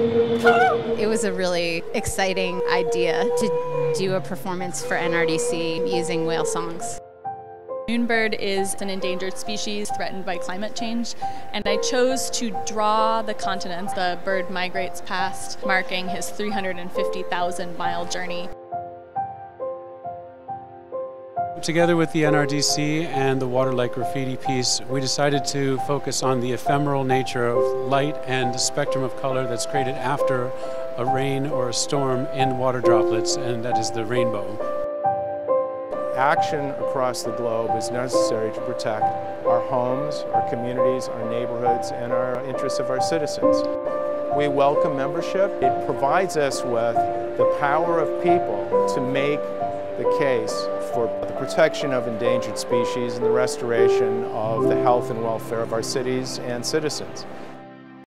It was a really exciting idea to do a performance for NRDC using whale songs. Moonbird is an endangered species threatened by climate change, and I chose to draw the continents the bird migrates past, marking his 350,000 mile journey. Together with the NRDC and the Waterlight Graffiti piece, we decided to focus on the ephemeral nature of light and the spectrum of color that's created after a rain or a storm in water droplets, and that is the rainbow. Action across the globe is necessary to protect our homes, our communities, our neighborhoods, and our interests of our citizens. We welcome membership. It provides us with the power of people to make the case for the protection of endangered species and the restoration of the health and welfare of our cities and citizens.